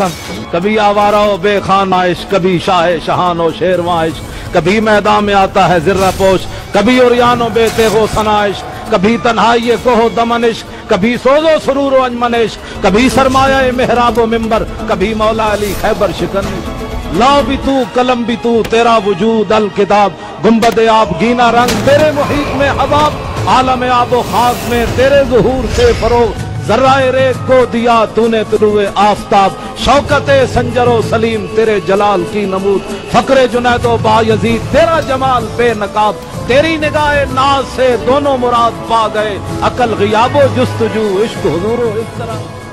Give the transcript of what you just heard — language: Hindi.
कभी आवारा बेखाना इश्क कभी शाह शहानो शेरवा इश्क कभी मैदान में आता है जिर्रा पोश, कभी उरियानो बेते हो सनाइश कभी तन्हाई कोहो दमनिश कभी सोजो सुरूर अजमनिश कभी सरमाया मेहराबो मिंबर, कभी मौला अली खैबर शिकन ला भी तू, कलम भी तू, तेरा वजूद अल किताब। गुंबद आप गीना रंग, तेरे मुहित में हबाब आलम आबो खाक में तेरे जहूर से फरोग। जर्राए रेत को दिया तूने तुरुए आफ्ताब। शौकत संजरो सलीम, तेरे जलाल की नमूद। फकरे जुनैदो बायजीद तेरा जमाल बेनकाब। तेरी निगाह नाज से दोनों मुराद पा गए। अकल गियाबो, जुस्तजू, इश्क हजूरो, इस तरह।